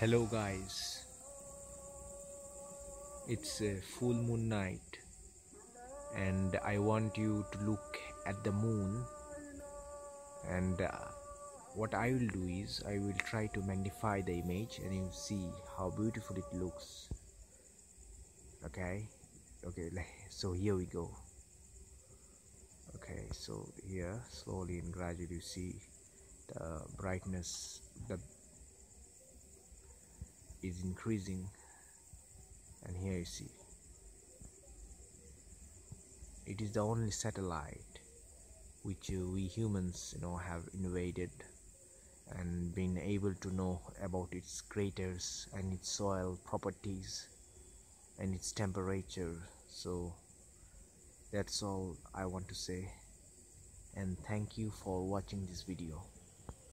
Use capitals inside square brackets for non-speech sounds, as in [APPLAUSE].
Hello, guys. It's a full moon night, and I want you to look at the moon. And uh, what I will do is, I will try to magnify the image, and you see how beautiful it looks. Okay, okay, [LAUGHS] so here we go. Okay, so here slowly and gradually you see the brightness, the is increasing. And here you see. It is the only satellite which we humans you know have invaded and been able to know about its craters and its soil properties and its temperature. So that's all I want to say. And thank you for watching this video